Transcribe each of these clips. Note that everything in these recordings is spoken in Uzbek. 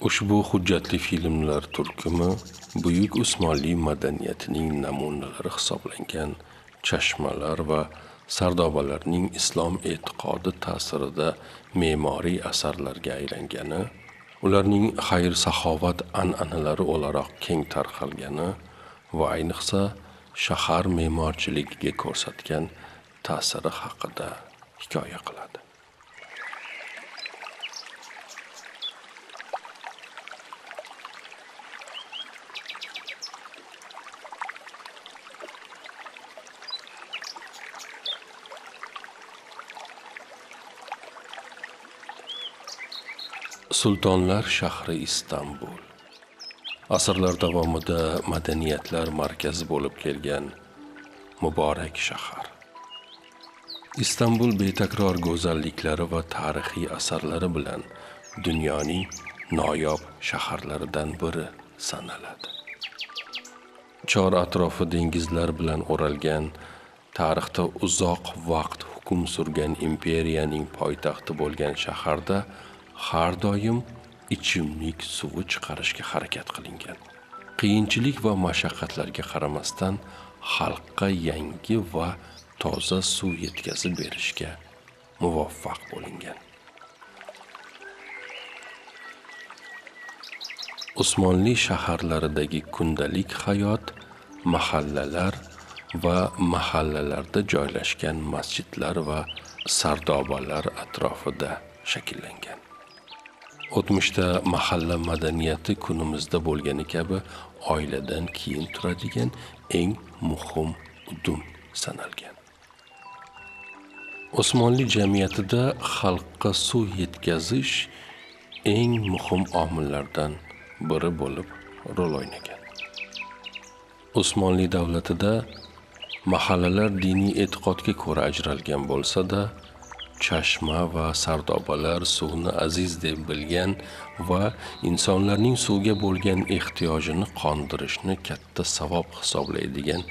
Ushbu hujjatli filmlar turkumi buyuk Usmonli madaniyatining namunalari hisoblangan chashmalar va sardobalarning islom e'tiqodi ta'sirida me'moriy asarlarga aylangani, ularning xayr-saxovat an'analari o'laroq keng tarqalgani va ayniqsa shahar me'morchiligiga ko'rsatgan ta'siri haqida hikoya qiladi. Sultonlar shahri Istanbul asrlar davomida madaniyatlar markazi bo'lib kelgan muborak shahar. Istanbul betakror go'zalliklari va tarixiy asarlari bilan dunyoning noyob shaharlaridan biri sanaladi. Chor atrofi dengizlar bilan o'ralgan, tarixda uzoq vaqt hukm surgan imperiyaning poytaxti bo'lgan shaharda har doim ichimlik suvi chiqarishga harakat qilingan. Qiyinchilik va mashaqqatlarga qaramasdan xalqqa yangi va toza suv yetkazib berishga muvaffaq bo'lingan. Usmonli shaharlaridagi kundalik hayot mahallalar va mahallalarda joylashgan masjidlar va sardobalar atrofida shakllangan. O'tmishda mahalla madaniyati kunimizda bo'lgani kabi oiladan keyin turadigan eng muhim udum sanalgan. Osmonli jamiyatida xalqqa suv yetkazish eng muhim omillardan biri bo'lib rol o'ynagan. Osmonli davlatida mahallalar diniy e'tiqodga ko'ra ajralgan bo'lsa-da, chashma va sardobalar suvni aziz deb bilgan va insonlarning suvga bo'lgan ehtiyojini qondirishni katta savob hisoblaydigan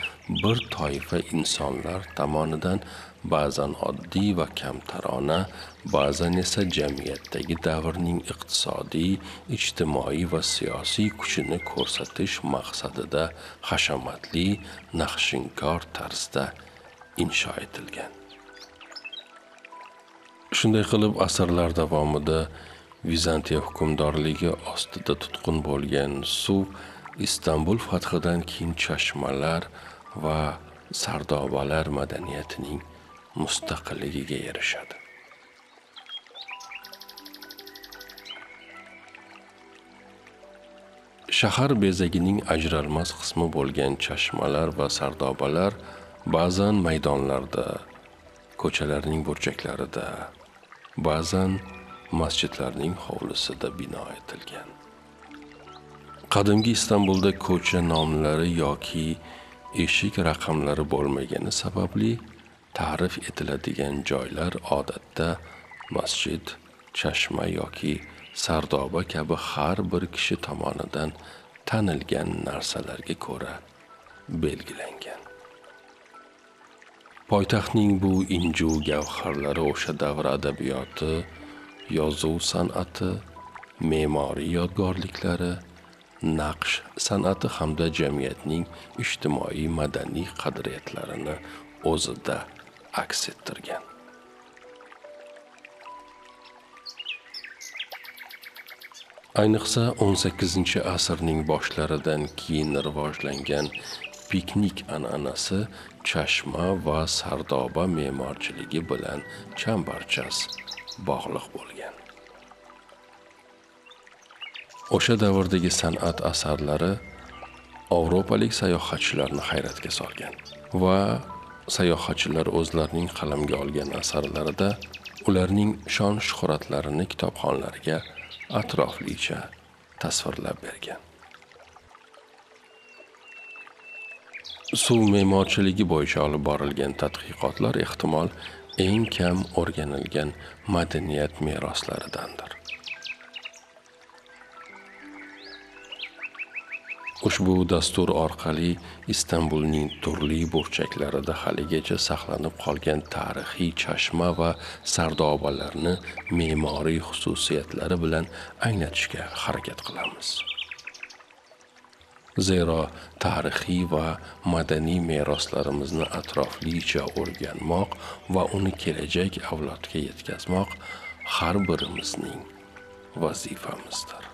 bir toifa insonlar tomonidan ba'zan oddiy va kamtarona, ba'zan esa jamiyatdagi davrning iqtisodiy, ijtimoiy va siyosiy kuchini ko'rsatish maqsadida hashamatli, naqshinkor tarzda insho etilgan. Shunday qilib asrlar davomida Vizantiya hukmdorligi ostida tutqun bo'lgan suv Istanbul fathidan keyin chashmalar va sardobalar madaniyatining mustaqilligiga erishadi. Shahar bezagining ajralmas qismi bo'lgan chashmalar va sardobalar ba'zan maydonlarda, ko'chalarning burchaklarida ba'zan masjidlarning hovlisida bino etilgan. Qadimgi Istanbulda ko'cha nomlari yoki eshik raqamlari bo'lmagani sababli ta'rif etiladigan joylar odatda masjid, chashma yoki sardoba kabi har bir kishi tomonidan tanilgan narsalarga ko'ra belgilangan. Poytaxtning bu inju gavharlari o'sha davr adabiyoti, yozuv san'ati, me'moriy yodgorliklari, naqsh san'ati hamda jamiyatning ijtimoiy madaniy qadriyatlarini o'zida aks ettirgan. Ayniqsa 18-asrning boshlaridan keyin rivojlangan piknik an'anasi chashma va sardoba me'morchiligi bilan chambarchas bog'liq bo'lgan. O'sha davrdagi san'at asarlari Avropalik sayohatchilarni hayratga solgan va sayohatchilar o'zlarining qalamga olgan asarlarida ularning shon shuhratlarini kitobxonlarga atroflicha tasvirlab bergan. Suv me'morchiligi bo'yicha olib borilgan tadqiqotlar ehtimol eng kam o'rganilgan madaniyat meroslaridandir. Ushbu dastur orqali Istanbulning turli burchaklarida haligacha saqlanib qolgan tarixiy chashma va sardobalarni me'moriy xususiyatlari bilan anglatishga harakat qilamiz. Zero tarixiy va madaniy meroslarimizni atroflicha o'rganmoq va uni kelajak avlodga yetkazmoq har birimizning vazifamizdir.